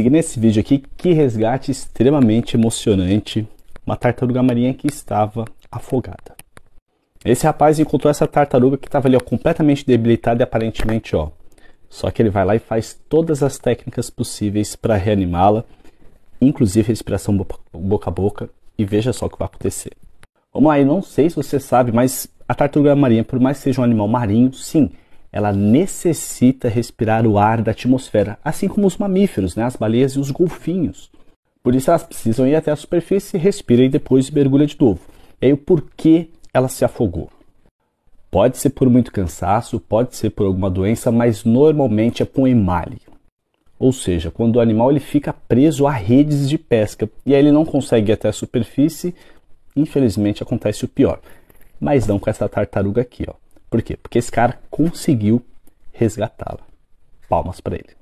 Seguindo esse vídeo aqui, que resgate extremamente emocionante. Uma tartaruga marinha que estava afogada. Esse rapaz encontrou essa tartaruga que estava ali ó, completamente debilitada e aparentemente, ó. Só que ele vai lá e faz todas as técnicas possíveis para reanimá-la, inclusive respiração boca a boca, e veja só o que vai acontecer. Vamos lá, eu não sei se você sabe, mas a tartaruga marinha, por mais que seja um animal marinho, sim, ela necessita respirar o ar da atmosfera, assim como os mamíferos, né, as baleias e os golfinhos. Por isso elas precisam ir até a superfície, respira e depois mergulha de novo. E aí o porquê ela se afogou? Pode ser por muito cansaço, pode ser por alguma doença, mas normalmente é com emale. Ou seja, quando o animal ele fica preso a redes de pesca e aí ele não consegue ir até a superfície, infelizmente acontece o pior. Mas não com essa tartaruga aqui, ó. Por quê? Porque esse cara conseguiu resgatá-la. Palmas para ele.